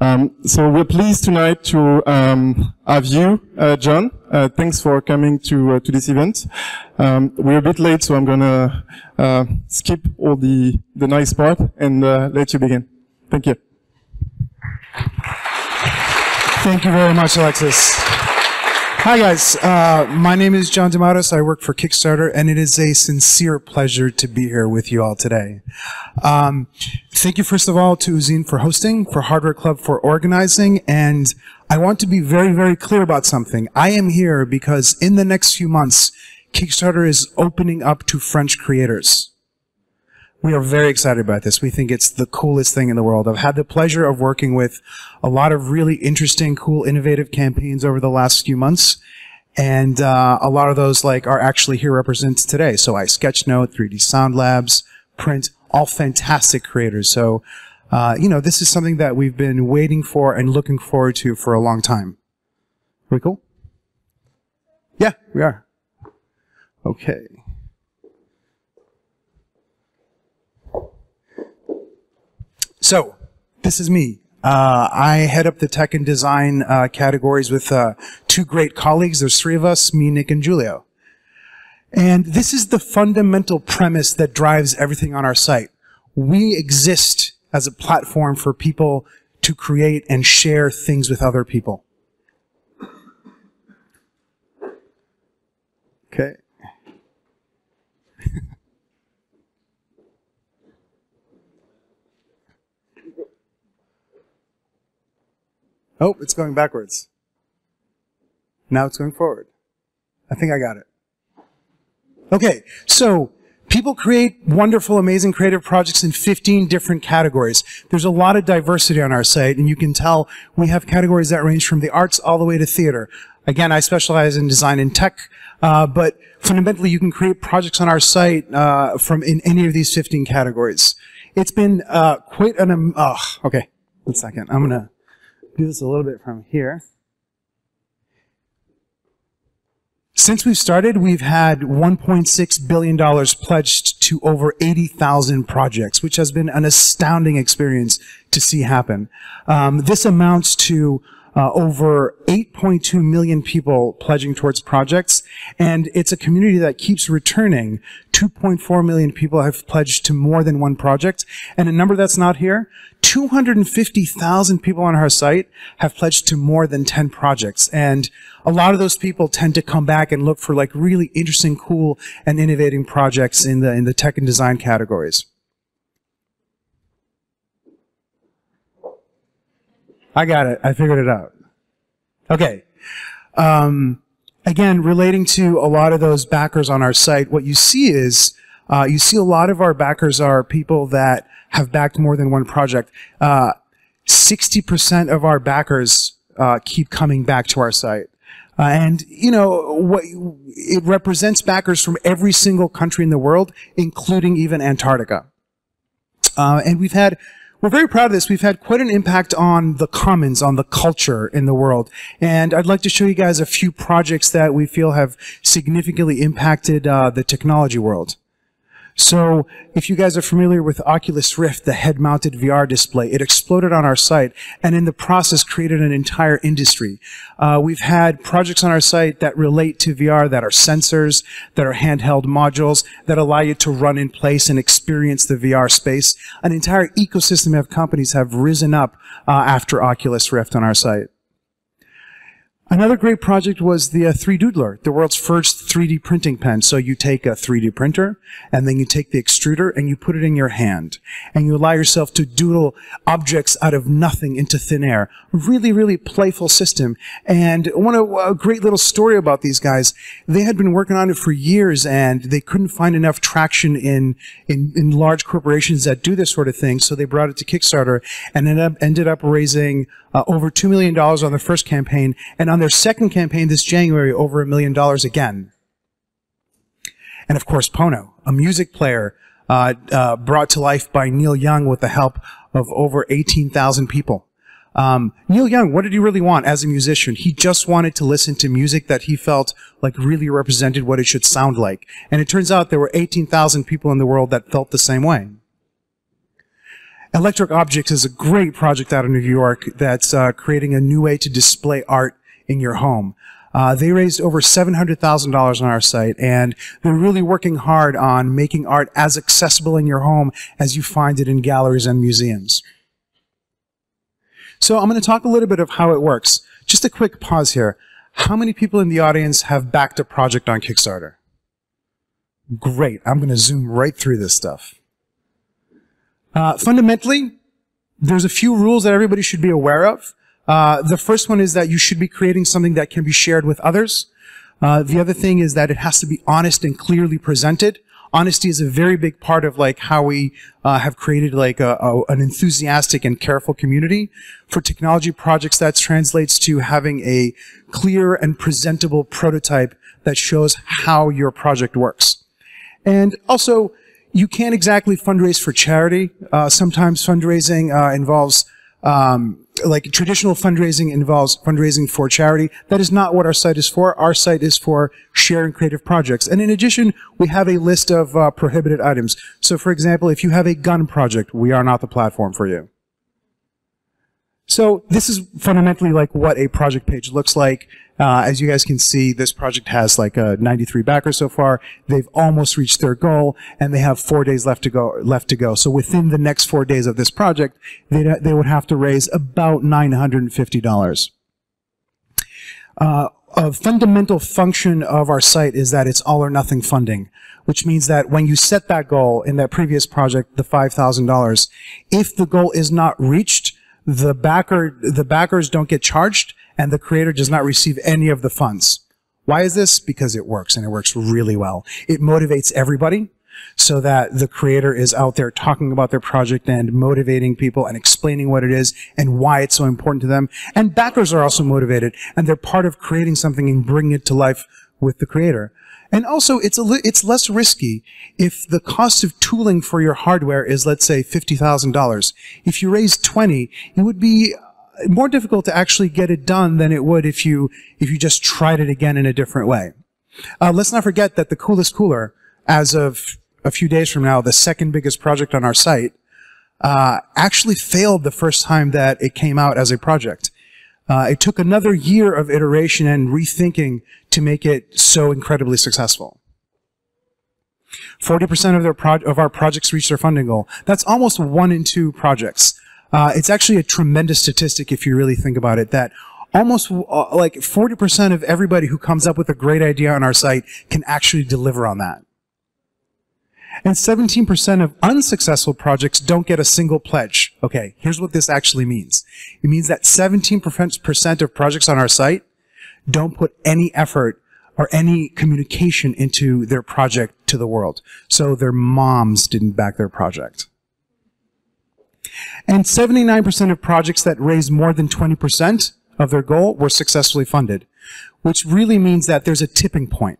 Um, so we're pleased tonight to um, have you, uh, John. Uh, thanks for coming to uh, to this event. Um, we're a bit late, so I'm gonna uh, skip all the the nice part and uh, let you begin. Thank you. Thank you very much, Alexis. Hi, guys. Uh, my name is John Dimatos. I work for Kickstarter, and it is a sincere pleasure to be here with you all today. Um, thank you, first of all, to USINE for hosting, for Hardware Club for organizing, and I want to be very, very clear about something. I am here because in the next few months, Kickstarter is opening up to French creators. We are very excited about this. We think it's the coolest thing in the world. I've had the pleasure of working with a lot of really interesting, cool, innovative campaigns over the last few months. And uh, a lot of those like are actually here represented today. So iSketchnote, 3D Sound Labs, Prynt, all fantastic creators. So, uh, you know, this is something that we've been waiting for and looking forward to for a long time. we cool? Yeah, we are. Okay. So, this is me. Uh, I head up the tech and design uh, categories with uh, two great colleagues. There's three of us, me, Nick, and Julio. And this is the fundamental premise that drives everything on our site. We exist as a platform for people to create and share things with other people. Okay. Oh, it's going backwards. Now it's going forward. I think I got it. Okay, so people create wonderful, amazing creative projects in 15 different categories. There's a lot of diversity on our site, and you can tell we have categories that range from the arts all the way to theater. Again, I specialize in design and tech, uh, but fundamentally you can create projects on our site uh, from in any of these 15 categories. It's been uh, quite an, um, oh, okay, one second. I'm gonna do this a little bit from here. Since we've started, we've had $1.6 billion pledged to over 80,000 projects, which has been an astounding experience to see happen. Um, this amounts to uh, over 8.2 million people pledging towards projects, and it's a community that keeps returning. 2.4 million people have pledged to more than one project, and a number that's not here, 250,000 people on our site have pledged to more than 10 projects, and a lot of those people tend to come back and look for like really interesting, cool, and innovating projects in the in the tech and design categories. I got it. I figured it out. Okay. Um, again, relating to a lot of those backers on our site, what you see is uh, you see a lot of our backers are people that have backed more than one project. Uh, 60% of our backers uh, keep coming back to our site. Uh, and you know what it represents backers from every single country in the world, including even Antarctica. Uh, and we've had we're very proud of this. We've had quite an impact on the commons, on the culture in the world. And I'd like to show you guys a few projects that we feel have significantly impacted uh, the technology world. So if you guys are familiar with Oculus Rift, the head-mounted VR display, it exploded on our site and in the process created an entire industry. Uh, we've had projects on our site that relate to VR that are sensors, that are handheld modules, that allow you to run in place and experience the VR space. An entire ecosystem of companies have risen up uh, after Oculus Rift on our site. Another great project was the uh, 3Doodler, the world's first 3D printing pen. So you take a 3D printer, and then you take the extruder, and you put it in your hand. And you allow yourself to doodle objects out of nothing into thin air. Really, really playful system. And one of a great little story about these guys, they had been working on it for years, and they couldn't find enough traction in, in, in large corporations that do this sort of thing. So they brought it to Kickstarter, and ended up, ended up raising uh, over $2 million on their first campaign, and on their second campaign this January, over a million dollars again. And of course, Pono, a music player uh, uh, brought to life by Neil Young with the help of over 18,000 people. Um, Neil Young, what did he really want as a musician? He just wanted to listen to music that he felt like really represented what it should sound like. And it turns out there were 18,000 people in the world that felt the same way. Electric Objects is a great project out of New York that's uh, creating a new way to display art in your home. Uh, they raised over $700,000 on our site, and they're really working hard on making art as accessible in your home as you find it in galleries and museums. So I'm going to talk a little bit of how it works. Just a quick pause here. How many people in the audience have backed a project on Kickstarter? Great. I'm going to zoom right through this stuff. Uh, fundamentally, there's a few rules that everybody should be aware of. Uh, the first one is that you should be creating something that can be shared with others. Uh, the other thing is that it has to be honest and clearly presented. Honesty is a very big part of like how we uh, have created like a, a, an enthusiastic and careful community. For technology projects, that translates to having a clear and presentable prototype that shows how your project works. And also, you can't exactly fundraise for charity. Uh, sometimes fundraising uh, involves um, like traditional fundraising involves fundraising for charity. That is not what our site is for. Our site is for sharing creative projects. And in addition, we have a list of uh, prohibited items. So for example, if you have a gun project, we are not the platform for you. So this is fundamentally like what a project page looks like. Uh, as you guys can see, this project has like uh, 93 backers so far. They've almost reached their goal, and they have four days left to go. Left to go. So within the next four days of this project, they they would have to raise about $950. Uh, a fundamental function of our site is that it's all or nothing funding, which means that when you set that goal in that previous project, the $5,000, if the goal is not reached, the backer, the backers don't get charged and the creator does not receive any of the funds. Why is this? Because it works and it works really well. It motivates everybody so that the creator is out there talking about their project and motivating people and explaining what it is and why it's so important to them. And backers are also motivated and they're part of creating something and bringing it to life with the creator. And also, it's a it's less risky if the cost of tooling for your hardware is, let's say, fifty thousand dollars. If you raise twenty, it would be more difficult to actually get it done than it would if you if you just tried it again in a different way. Uh, let's not forget that the coolest cooler, as of a few days from now, the second biggest project on our site, uh, actually failed the first time that it came out as a project. Uh, it took another year of iteration and rethinking to make it so incredibly successful. 40% of, their of our projects reach their funding goal. That's almost one in two projects. Uh, it's actually a tremendous statistic if you really think about it, that almost uh, like 40% of everybody who comes up with a great idea on our site can actually deliver on that. And 17% of unsuccessful projects don't get a single pledge. Okay, here's what this actually means. It means that 17% of projects on our site don't put any effort or any communication into their project to the world. So their moms didn't back their project. And 79% of projects that raised more than 20% of their goal were successfully funded, which really means that there's a tipping point.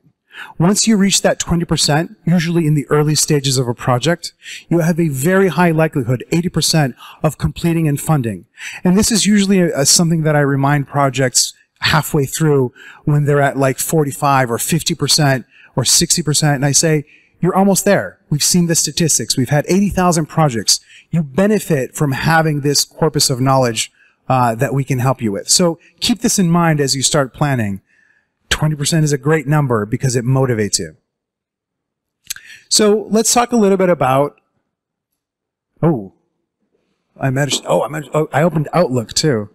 Once you reach that 20%, usually in the early stages of a project, you have a very high likelihood, 80%, of completing and funding. And this is usually a, a, something that I remind projects halfway through when they're at like 45 or 50% or 60%. And I say, you're almost there. We've seen the statistics. We've had 80,000 projects. You benefit from having this corpus of knowledge uh, that we can help you with. So keep this in mind as you start planning. 20% is a great number because it motivates you. So let's talk a little bit about, oh, I managed, oh, I managed, oh, I opened Outlook too.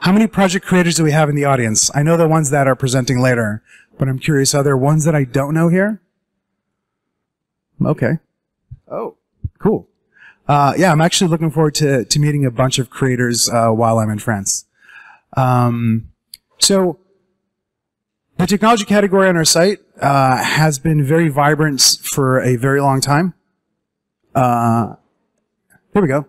How many project creators do we have in the audience? I know the ones that are presenting later, but I'm curious, are there ones that I don't know here? Okay. Oh, cool. Uh, yeah, I'm actually looking forward to, to meeting a bunch of creators uh, while I'm in France. Um, so the technology category on our site uh, has been very vibrant for a very long time. Uh, here we go.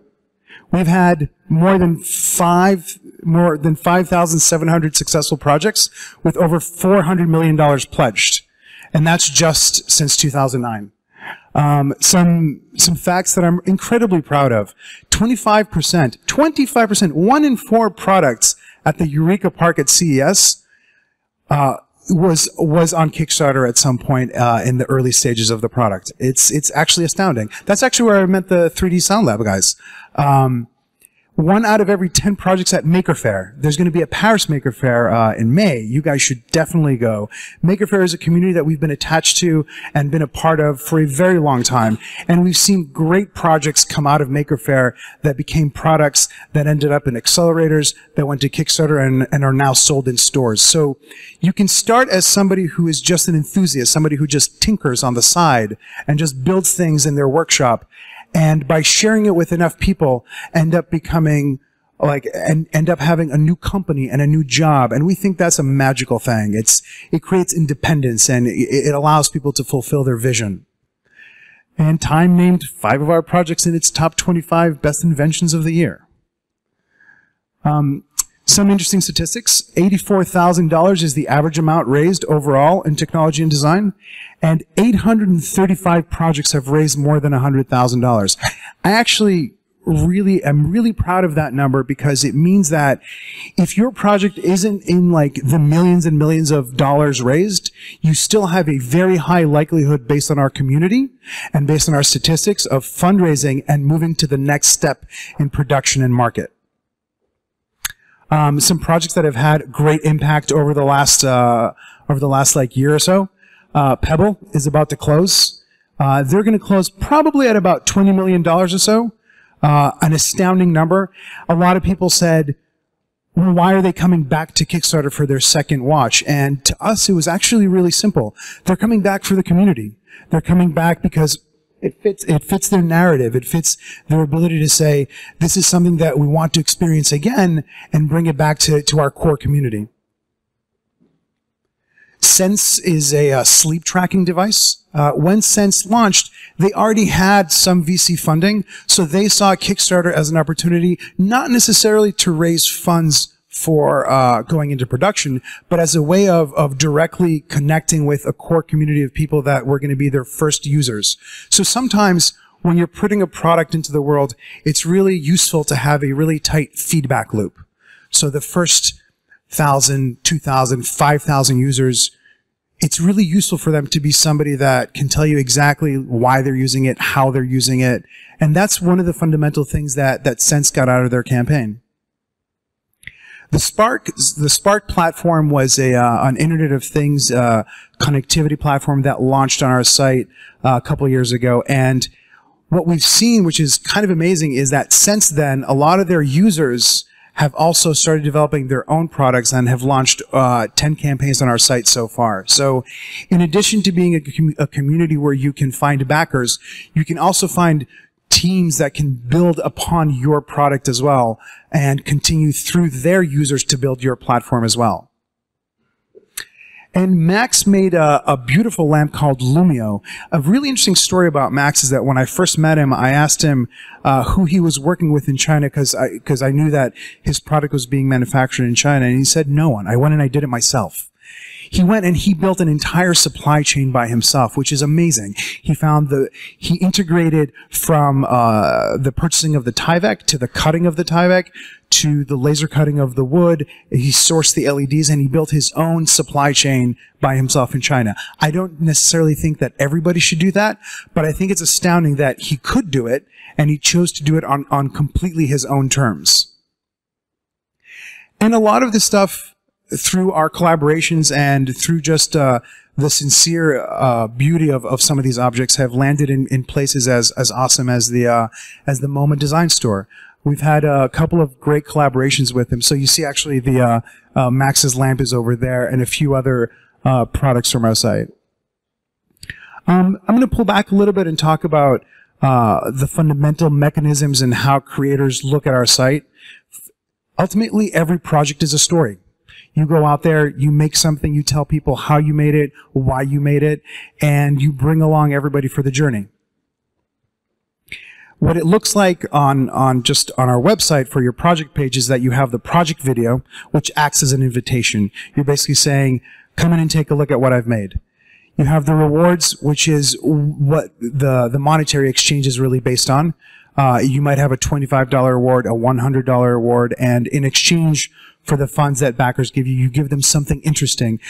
We've had more than five, more than 5,700 successful projects with over $400 million pledged. And that's just since 2009. Um, some some facts that I'm incredibly proud of. 25%, 25%, one in four products at the Eureka Park at CES uh, was was on Kickstarter at some point uh, in the early stages of the product. It's it's actually astounding. That's actually where I met the 3D Sound Lab guys. Um, one out of every 10 projects at Maker Faire. There's going to be a Paris Maker Faire uh, in May. You guys should definitely go. Maker Faire is a community that we've been attached to and been a part of for a very long time. And we've seen great projects come out of Maker Faire that became products that ended up in accelerators, that went to Kickstarter and, and are now sold in stores. So you can start as somebody who is just an enthusiast, somebody who just tinkers on the side and just builds things in their workshop and by sharing it with enough people end up becoming like and end up having a new company and a new job. And we think that's a magical thing. It's it creates independence and it, allows people to fulfill their vision. And time named five of our projects in its top 25 best inventions of the year. Um, some interesting statistics. $84,000 is the average amount raised overall in technology and design, and 835 projects have raised more than $100,000. I actually really am really proud of that number because it means that if your project isn't in like the millions and millions of dollars raised, you still have a very high likelihood based on our community and based on our statistics of fundraising and moving to the next step in production and market. Um, some projects that have had great impact over the last uh, over the last like year or so. Uh, Pebble is about to close. Uh, they're going to close probably at about twenty million dollars or so. Uh, an astounding number. A lot of people said, well, why are they coming back to Kickstarter for their second watch? And to us, it was actually really simple. They're coming back for the community. They're coming back because it fits, it fits their narrative. It fits their ability to say, this is something that we want to experience again and bring it back to, to our core community. Sense is a uh, sleep tracking device. Uh, when Sense launched, they already had some VC funding, so they saw Kickstarter as an opportunity not necessarily to raise funds for uh, going into production, but as a way of, of directly connecting with a core community of people that were going to be their first users. So sometimes when you're putting a product into the world, it's really useful to have a really tight feedback loop. So the first thousand, two thousand, five thousand users, it's really useful for them to be somebody that can tell you exactly why they're using it, how they're using it. And that's one of the fundamental things that, that Sense got out of their campaign. The Spark, the Spark platform was a uh, an Internet of Things uh, connectivity platform that launched on our site uh, a couple years ago, and what we've seen, which is kind of amazing, is that since then, a lot of their users have also started developing their own products and have launched uh, 10 campaigns on our site so far. So in addition to being a, com a, community where you can find backers, you can also find teams that can build upon your product as well and continue through their users to build your platform as well. And Max made a, a, beautiful lamp called Lumio. A really interesting story about Max is that when I first met him, I asked him uh, who he was working with in China because I, cause I knew that his product was being manufactured in China. And he said, no one. I went and I did it myself. He went and he built an entire supply chain by himself, which is amazing. He found the, he integrated from uh, the purchasing of the Tyvek to the cutting of the Tyvek to the laser cutting of the wood. He sourced the LEDs and he built his own supply chain by himself in China. I don't necessarily think that everybody should do that, but I think it's astounding that he could do it and he chose to do it on, on completely his own terms. And a lot of this stuff through our collaborations and through just uh, the sincere uh, beauty of, of some of these objects have landed in, in places as, as awesome as the uh, as the MoMA Design Store. We've had a couple of great collaborations with them. So you see actually the uh, uh, Max's lamp is over there and a few other uh, products from our site. Um, I'm going to pull back a little bit and talk about the fundamental mechanisms and how creators look at our site. Ultimately, every project is a story. You go out there, you make something, you tell people how you made it, why you made it, and you bring along everybody for the journey. What it looks like on, on just on our website for your project page is that you have the project video, which acts as an invitation. You're basically saying, come in and take a look at what I've made. You have the rewards, which is what the, the monetary exchange is really based on. Uh, you might have a $25 award, a $100 award, and in exchange for the funds that backers give you. You give them something interesting.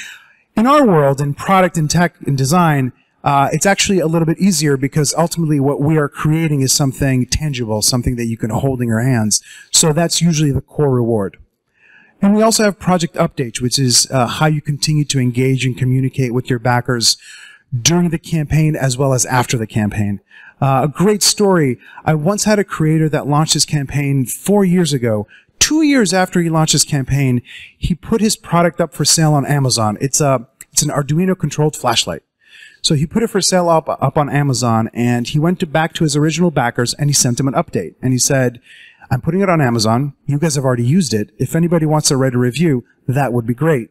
In our world, in product and tech and design, uh, it's actually a little bit easier because ultimately what we are creating is something tangible, something that you can hold in your hands. So that's usually the core reward. And we also have project updates, which is uh, how you continue to engage and communicate with your backers during the campaign as well as after the campaign. Uh, a great story. I once had a creator that launched his campaign four years ago. Two years after he launched his campaign, he put his product up for sale on Amazon. It's a it's an Arduino controlled flashlight. So he put it for sale up, up on Amazon and he went to back to his original backers and he sent them an update. And he said, I'm putting it on Amazon. You guys have already used it. If anybody wants to write a review, that would be great.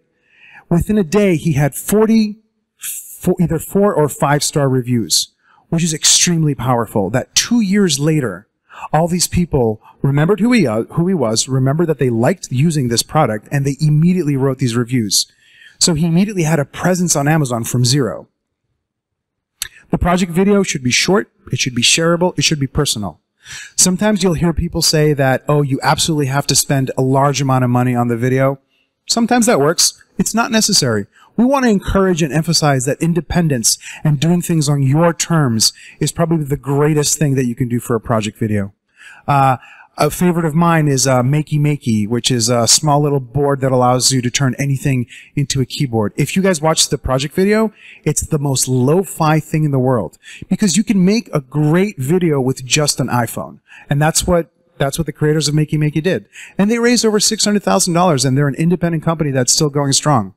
Within a day, he had 40, four, either four or five star reviews, which is extremely powerful. That two years later, all these people remembered who he, uh, who he was, remembered that they liked using this product, and they immediately wrote these reviews. So he immediately had a presence on Amazon from zero. The project video should be short, it should be shareable, it should be personal. Sometimes you'll hear people say that, oh, you absolutely have to spend a large amount of money on the video. Sometimes that works. It's not necessary. We want to encourage and emphasize that independence and doing things on your terms is probably the greatest thing that you can do for a project video. Uh, a favorite of mine is uh, Makey Makey, which is a small little board that allows you to turn anything into a keyboard. If you guys watch the project video, it's the most lo-fi thing in the world because you can make a great video with just an iPhone, and that's what that's what the creators of Makey Makey did. And they raised over six hundred thousand dollars, and they're an independent company that's still going strong.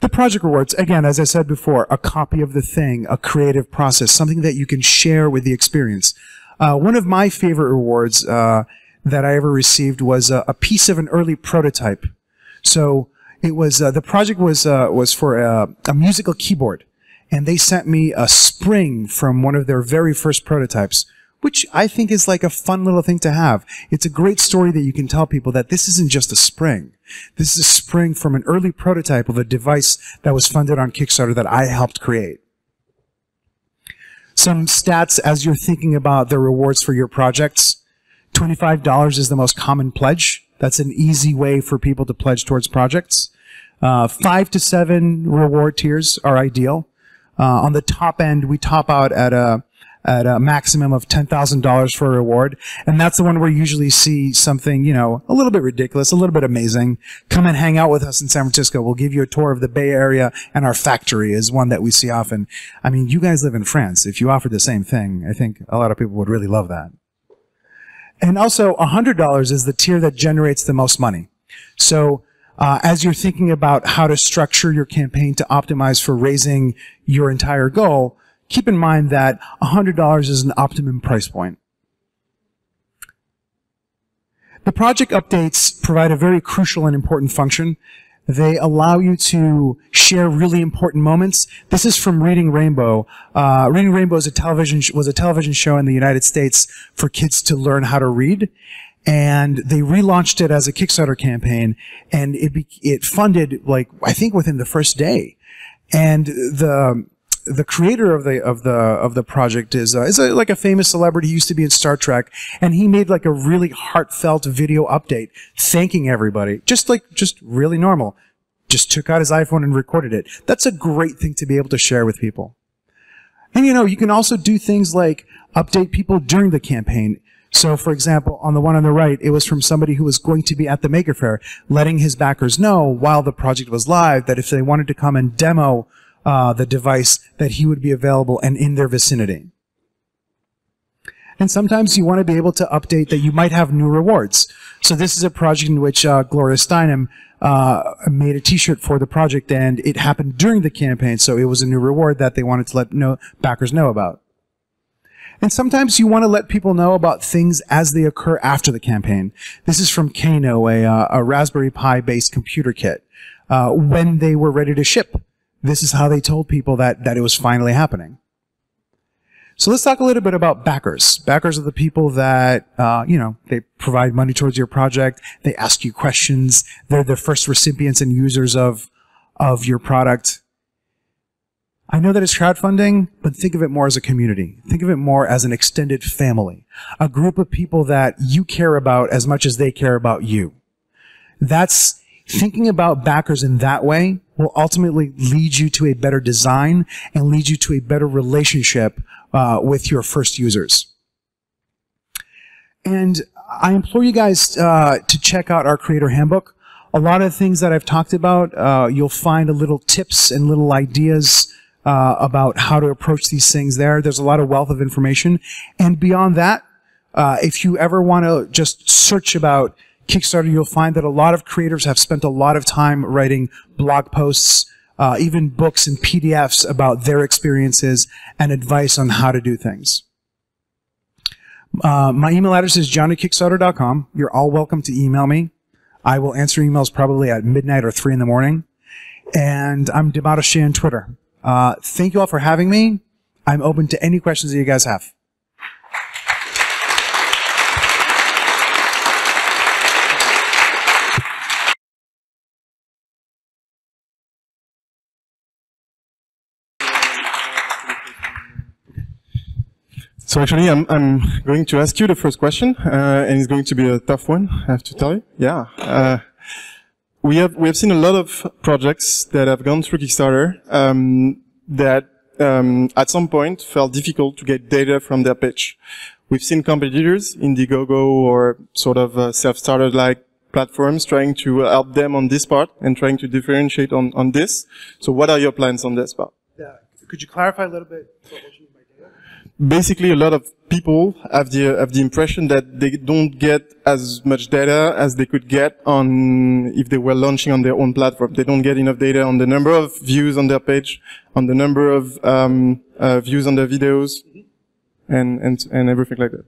The project rewards, again, as I said before, a copy of the thing, a creative process, something that you can share with the experience. Uh, one of my favorite rewards uh, that I ever received was a, a, piece of an early prototype. So it was uh, the project was uh, was for a, a, musical keyboard, and they sent me a spring from one of their very first prototypes, which I think is like a fun little thing to have. It's a great story that you can tell people that this isn't just a spring. This is a spring from an early prototype of a device that was funded on Kickstarter that I helped create some stats as you're thinking about the rewards for your projects. $25 is the most common pledge. That's an easy way for people to pledge towards projects. Uh, five to seven reward tiers are ideal. Uh, on the top end, we top out at a at a maximum of $10,000 for a reward. And that's the one where you usually see something, you know, a little bit ridiculous, a little bit amazing. Come and hang out with us in San Francisco. We'll give you a tour of the Bay Area and our factory is one that we see often. I mean, you guys live in France. If you offered the same thing, I think a lot of people would really love that. And also, $100 is the tier that generates the most money. So, uh, as you're thinking about how to structure your campaign to optimize for raising your entire goal, keep in mind that $100 is an optimum price point. The project updates provide a very crucial and important function. They allow you to share really important moments. This is from Reading Rainbow. Uh, Reading Rainbow is a television was a television show in the United States for kids to learn how to read, and they relaunched it as a Kickstarter campaign, and it it funded like I think within the first day, and the the creator of the of the of the project is uh, is a, like a famous celebrity. He used to be in Star Trek, and he made like a really heartfelt video update thanking everybody, just like just really normal. Just took out his iPhone and recorded it. That's a great thing to be able to share with people. And you know, you can also do things like update people during the campaign. So, for example, on the one on the right, it was from somebody who was going to be at the Maker Faire, letting his backers know while the project was live that if they wanted to come and demo uh, the device that he would be available and in their vicinity. And sometimes you want to be able to update that you might have new rewards. So this is a project in which uh, Gloria Steinem uh, made a T-shirt for the project, and it happened during the campaign, so it was a new reward that they wanted to let know, backers know about. And sometimes you want to let people know about things as they occur after the campaign. This is from Kano, a, uh, a Raspberry Pi based computer kit, uh, when they were ready to ship this is how they told people that, that it was finally happening. So let's talk a little bit about backers. Backers are the people that, uh, you know, they provide money towards your project. They ask you questions. They're the first recipients and users of, of your product. I know that it's crowdfunding, but think of it more as a community. Think of it more as an extended family. A group of people that you care about as much as they care about you. That's Thinking about backers in that way will ultimately lead you to a better design and lead you to a better relationship uh, with your first users. And I implore you guys uh, to check out our creator handbook. A lot of the things that I've talked about, uh, you'll find a little tips and little ideas uh, about how to approach these things there. There's a lot of wealth of information. And beyond that, uh, if you ever want to just search about Kickstarter, you'll find that a lot of creators have spent a lot of time writing blog posts, uh, even books and PDFs about their experiences and advice on how to do things. Uh, my email address is john@kickstarter.com. You're all welcome to email me. I will answer emails probably at midnight or three in the morning. And I'm Dematashe on Twitter. Uh, thank you all for having me. I'm open to any questions that you guys have. So actually, I'm, I'm going to ask you the first question, uh, and it's going to be a tough one, I have to tell you. Yeah. Uh, we have, we have seen a lot of projects that have gone through Kickstarter, um, that, um, at some point felt difficult to get data from their pitch. We've seen competitors, Indiegogo or sort of uh, self-started like platforms trying to help them on this part and trying to differentiate on, on this. So what are your plans on this part? Yeah. Could you clarify a little bit? Basically a lot of people have the have the impression that they don't get as much data as they could get on if they were launching on their own platform. They don't get enough data on the number of views on their page, on the number of um, uh, views on their videos, and and and everything like that.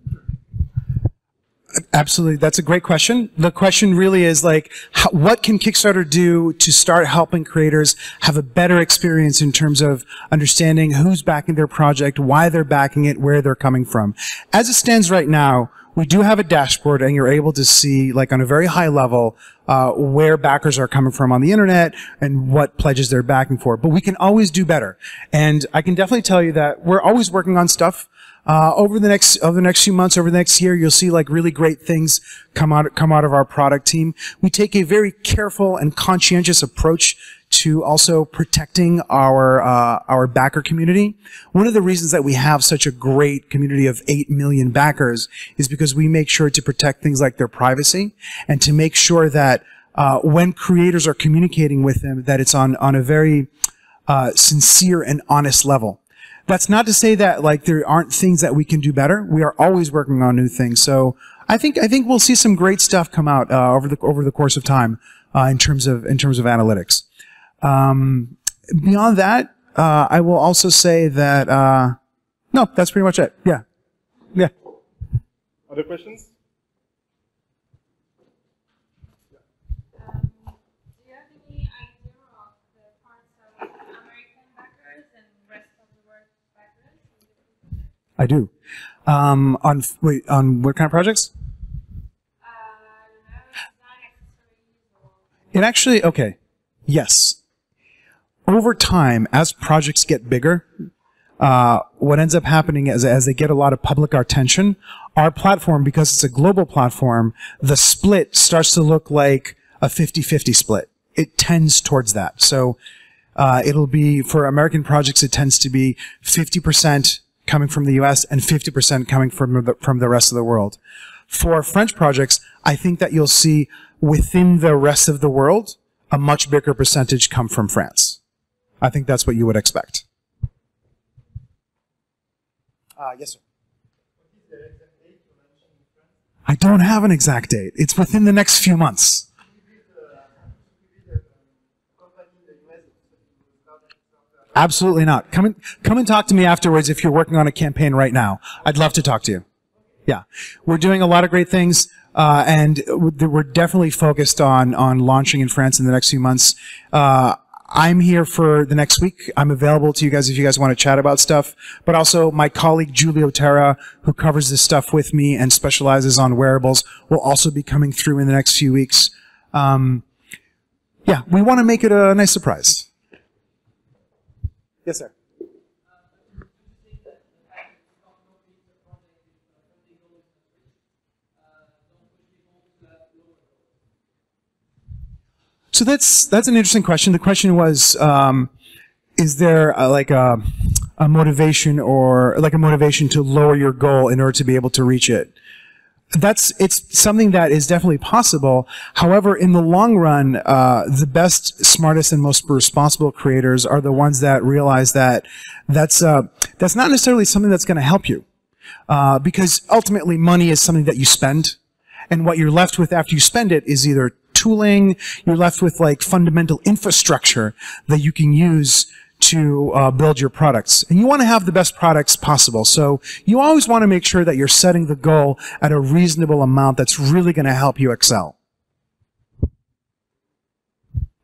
Absolutely. That's a great question. The question really is like, how, what can Kickstarter do to start helping creators have a better experience in terms of understanding who's backing their project, why they're backing it, where they're coming from. As it stands right now, we do have a dashboard and you're able to see like on a very high level uh, where backers are coming from on the internet and what pledges they're backing for but we can always do better and i can definitely tell you that we're always working on stuff uh, over the next over the next few months, over the next year, you'll see like really great things come out come out of our product team. We take a very careful and conscientious approach to also protecting our uh, our backer community. One of the reasons that we have such a great community of eight million backers is because we make sure to protect things like their privacy and to make sure that uh, when creators are communicating with them, that it's on on a very uh, sincere and honest level. That's not to say that like there aren't things that we can do better. We are always working on new things. So I think I think we'll see some great stuff come out uh, over the over the course of time uh, in terms of in terms of analytics. Um, beyond that, uh, I will also say that uh, no, that's pretty much it. Yeah, yeah. Other questions? I do. Um, on wait, on what kind of projects? It actually okay. Yes. Over time, as projects get bigger, uh, what ends up happening is as they get a lot of public attention, our platform, because it's a global platform, the split starts to look like a 50-50 split. It tends towards that. So uh, it'll be for American projects, it tends to be 50% coming from the US and 50% coming from the, from the rest of the world. For French projects, I think that you'll see within the rest of the world a much bigger percentage come from France. I think that's what you would expect. Uh, yes, sir. I don't have an exact date. It's within the next few months. Absolutely not. Come and, come and talk to me afterwards if you're working on a campaign right now. I'd love to talk to you. Yeah. We're doing a lot of great things, uh, and we're definitely focused on, on launching in France in the next few months. Uh, I'm here for the next week. I'm available to you guys if you guys want to chat about stuff. But also my colleague Julio Terra, who covers this stuff with me and specializes on wearables, will also be coming through in the next few weeks. Um, yeah, we want to make it a nice surprise. Yes, sir. So that's that's an interesting question. The question was, um, is there a, like a, a motivation or like a motivation to lower your goal in order to be able to reach it? That's it's something that is definitely possible. However, in the long run, uh, the best, smartest, and most responsible creators are the ones that realize that that's uh, that's not necessarily something that's going to help you, uh, because ultimately, money is something that you spend, and what you're left with after you spend it is either tooling, you're left with like fundamental infrastructure that you can use to uh, build your products. And you want to have the best products possible. So you always want to make sure that you're setting the goal at a reasonable amount that's really going to help you excel.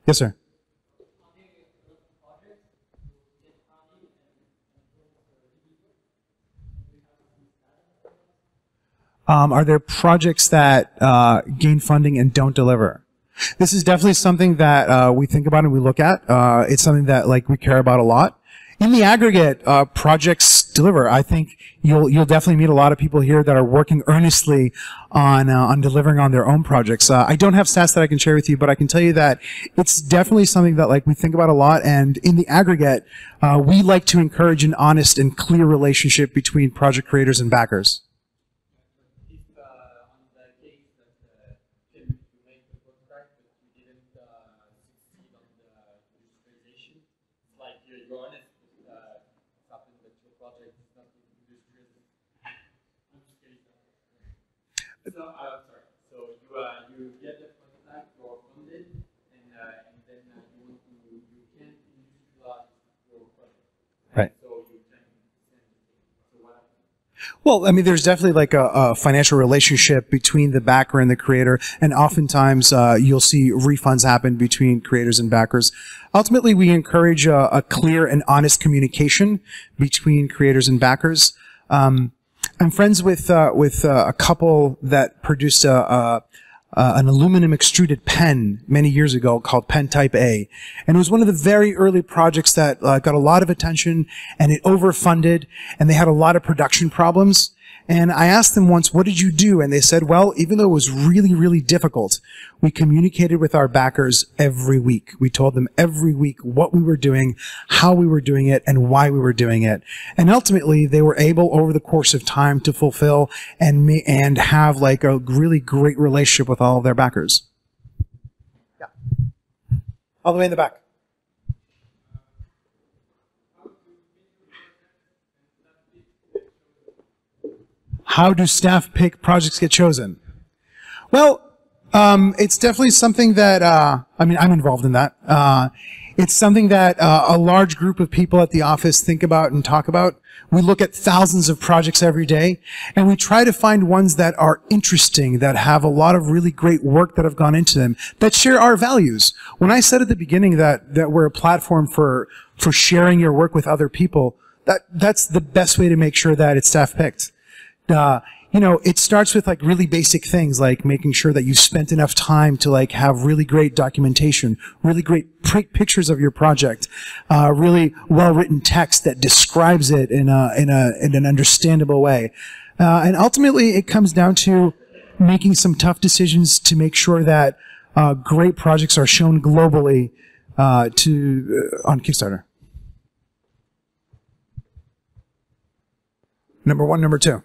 Yes, sir. Um, are there projects that uh, gain funding and don't deliver? This is definitely something that uh, we think about and we look at. Uh, it's something that like we care about a lot. In the aggregate, uh, projects deliver. I think you'll you'll definitely meet a lot of people here that are working earnestly on uh, on delivering on their own projects. Uh, I don't have stats that I can share with you, but I can tell you that it's definitely something that like we think about a lot. And in the aggregate, uh, we like to encourage an honest and clear relationship between project creators and backers. So, uh, sorry. So you uh, you get the prototype, you're funded, and uh, and then uh, you want to you can industrialize your project. Right. So you can so what happens? Well, I mean, there's definitely like a, a financial relationship between the backer and the creator, and oftentimes uh, you'll see refunds happen between creators and backers. Ultimately, we encourage a, a clear and honest communication between creators and backers. Um, I'm friends with uh, with uh, a couple that produced a, a, a, an aluminum extruded pen many years ago called Pen Type A, and it was one of the very early projects that uh, got a lot of attention, and it overfunded, and they had a lot of production problems. And I asked them once, what did you do? And they said, well, even though it was really, really difficult, we communicated with our backers every week. We told them every week what we were doing, how we were doing it, and why we were doing it. And ultimately, they were able over the course of time to fulfill and me and have like a really great relationship with all of their backers. Yeah. All the way in the back. How do staff pick projects get chosen? Well, um, it's definitely something that uh, I mean I'm involved in that. Uh, it's something that uh, a large group of people at the office think about and talk about. We look at thousands of projects every day, and we try to find ones that are interesting, that have a lot of really great work that have gone into them, that share our values. When I said at the beginning that that we're a platform for for sharing your work with other people, that that's the best way to make sure that it's staff picked uh, you know, it starts with like really basic things like making sure that you spent enough time to like have really great documentation, really great pictures of your project, uh, really well written text that describes it in a in a in an understandable way, uh, and ultimately it comes down to making some tough decisions to make sure that uh, great projects are shown globally uh, to uh, on Kickstarter. Number one, number two.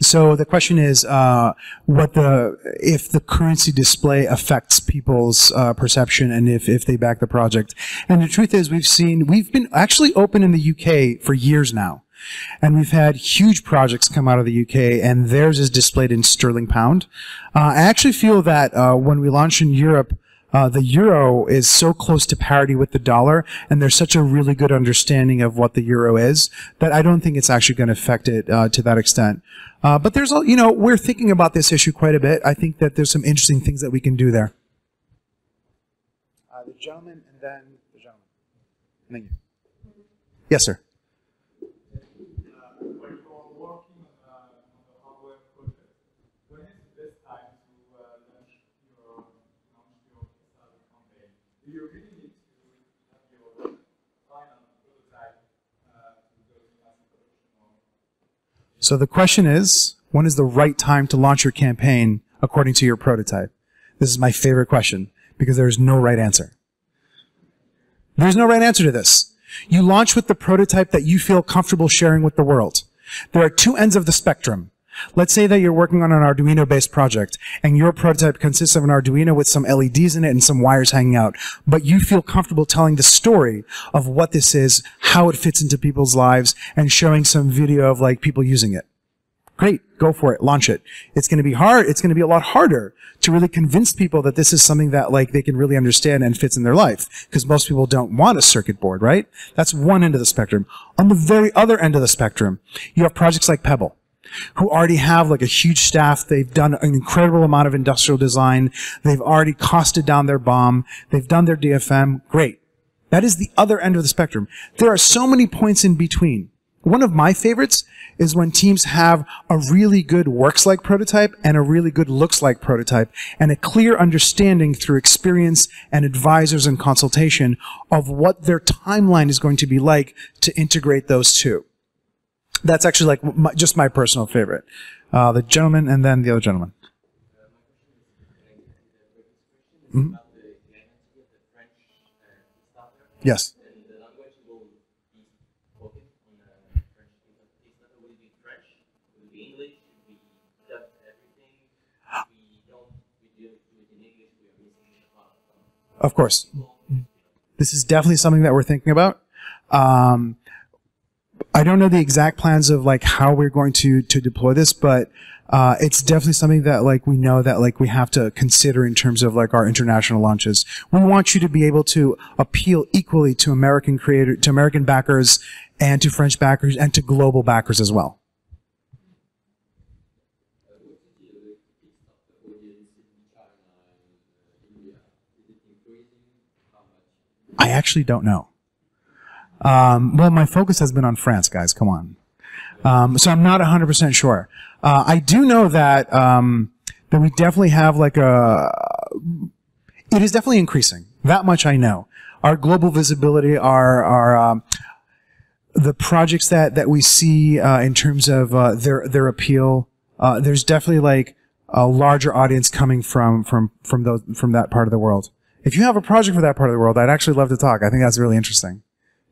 So the question is, uh, what the if the currency display affects people's uh, perception and if if they back the project. And the truth is, we've seen we've been actually open in the UK for years now. And we've had huge projects come out of the UK, and theirs is displayed in sterling pound. Uh, I actually feel that uh, when we launch in Europe, uh, the euro is so close to parity with the dollar, and there's such a really good understanding of what the euro is that I don't think it's actually going to affect it uh, to that extent. Uh, but there's, you know, we're thinking about this issue quite a bit. I think that there's some interesting things that we can do there. Uh, the gentleman, and then the gentleman. Thank you. Yes, sir. when you are working uh, on the hardware So the question is, when is the right time to launch your campaign according to your prototype? This is my favorite question because there is no right answer. There's no right answer to this. You launch with the prototype that you feel comfortable sharing with the world. There are two ends of the spectrum. Let's say that you're working on an Arduino-based project, and your prototype consists of an Arduino with some LEDs in it and some wires hanging out, but you feel comfortable telling the story of what this is, how it fits into people's lives, and showing some video of like people using it. Great, go for it, launch it. It's going to be hard. It's going to be a lot harder to really convince people that this is something that like they can really understand and fits in their life because most people don't want a circuit board, right? That's one end of the spectrum. On the very other end of the spectrum, you have projects like Pebble who already have like a huge staff. They've done an incredible amount of industrial design. They've already costed down their BOM. They've done their DFM. Great. That is the other end of the spectrum. There are so many points in between. One of my favorites is when teams have a really good works like prototype and a really good looks like prototype and a clear understanding through experience and advisors and consultation of what their timeline is going to be like to integrate those two. That's actually like my, just my personal favorite. Uh, the gentleman and then the other gentleman. Mhm. Yes. Of course. This is definitely something that we're thinking about. Um, I don't know the exact plans of like how we're going to to deploy this, but uh, it's definitely something that like we know that like we have to consider in terms of like our international launches. We want you to be able to appeal equally to American creator, to American backers, and to French backers, and to global backers as well. I actually don't know. Um, well, my focus has been on France, guys. Come on. Um, so I'm not 100% sure. Uh, I do know that um, that we definitely have like a. It is definitely increasing. That much I know. Our global visibility, our our um, the projects that that we see uh, in terms of uh, their their appeal. Uh, there's definitely like a larger audience coming from from from those from that part of the world. If you have a project for that part of the world, I'd actually love to talk. I think that's really interesting.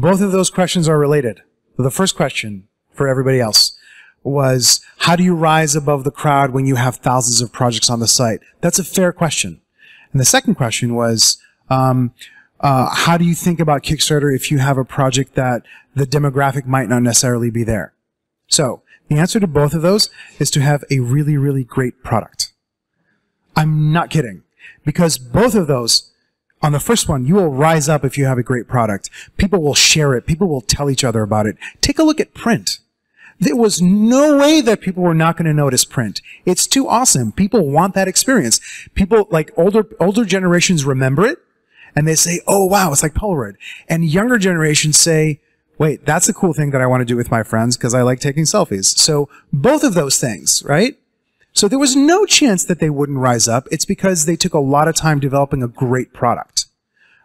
Both of those questions are related. The first question for everybody else was, how do you rise above the crowd when you have thousands of projects on the site? That's a fair question. And the second question was, um, uh, how do you think about Kickstarter if you have a project that the demographic might not necessarily be there? So the answer to both of those is to have a really, really great product. I'm not kidding. Because both of those, on the first one, you will rise up if you have a great product. People will share it. People will tell each other about it. Take a look at Prynt. There was no way that people were not going to notice Prynt. It's too awesome. People want that experience. People, like older, older generations remember it and they say, oh wow, it's like Polaroid. And younger generations say, wait, that's a cool thing that I want to do with my friends because I like taking selfies. So both of those things, right? So there was no chance that they wouldn't rise up. It's because they took a lot of time developing a great product.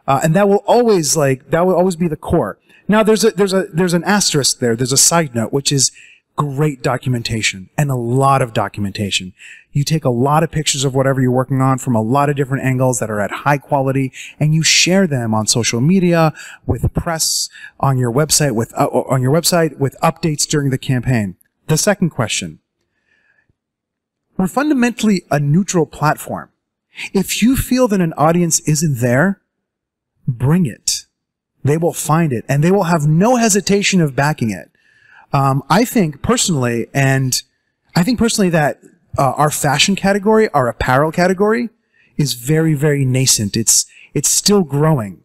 Uh, and that will always like, that will always be the core. Now there's a, there's a, there's an asterisk there. There's a side note, which is great documentation and a lot of documentation. You take a lot of pictures of whatever you're working on from a lot of different angles that are at high quality and you share them on social media with press on your website with, uh, on your website with updates during the campaign. The second question. We're fundamentally a neutral platform. If you feel that an audience isn't there, bring it. They will find it and they will have no hesitation of backing it. Um, I think personally, and I think personally that uh, our fashion category, our apparel category, is very, very nascent. It's It's still growing.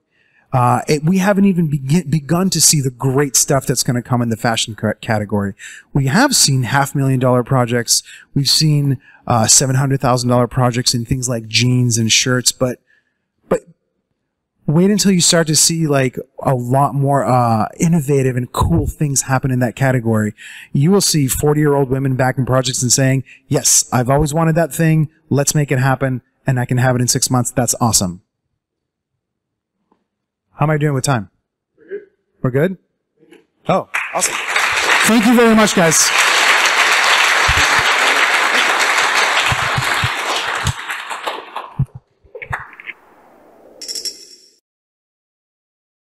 Uh, it, we haven't even begin, begun to see the great stuff that's going to come in the fashion category. We have seen half million dollar projects. We've seen uh, seven hundred thousand dollar projects in things like jeans and shirts, but but wait until you start to see like a lot more uh, innovative and cool things happen in that category. You will see 40 year old women backing projects and saying, Yes, I've always wanted that thing. Let's make it happen. And I can have it in six months. That's awesome. How am I doing with time? We're good. We're good? Oh, awesome. Thank you very much, guys.